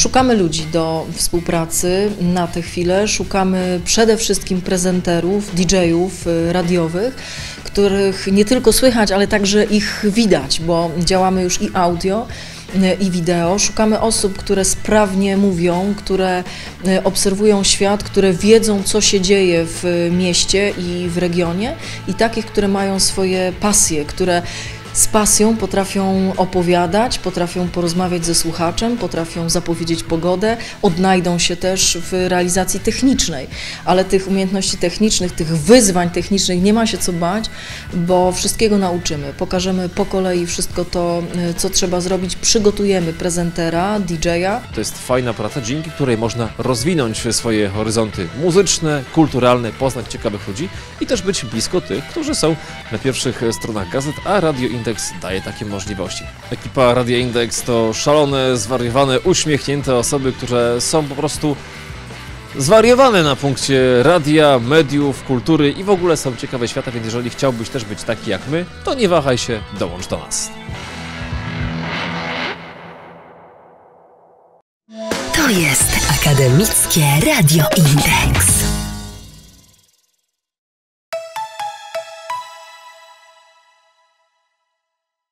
Szukamy ludzi do współpracy na tę chwilę. Szukamy przede wszystkim prezenterów, DJ-ów y, radiowych, których nie tylko słychać, ale także ich widać, bo działamy już i audio y, i wideo. Szukamy osób, które sprawnie mówią, które y, obserwują świat, które wiedzą, co się dzieje w mieście i w regionie, i takich, które mają swoje pasje, które z pasją potrafią opowiadać, potrafią porozmawiać ze słuchaczem, potrafią zapowiedzieć pogodę, odnajdą się też w realizacji technicznej, ale tych umiejętności technicznych, tych wyzwań technicznych nie ma się co bać, bo wszystkiego nauczymy. Pokażemy po kolei wszystko to, y, co trzeba zrobić, przygotujemy prezentera, DJ-a. To jest fajna praca, dzięki której można rozwinąć swoje horyzonty muzyczne, kulturalne, poznać ciekawych ludzi i też być blisko tych, którzy są na pierwszych stronach gazet, a Radio Index daje takie możliwości. Ekipa Radio Index to szalone, zwariowane, uśmiechnięte osoby, które są po prostu zwariowane na punkcie radia, mediów, kultury i w ogóle są ciekawe świata, więc jeżeli chciałbyś też być taki jak my, to nie wahaj się, dołącz do nas. To jest Akademickie Radio Index.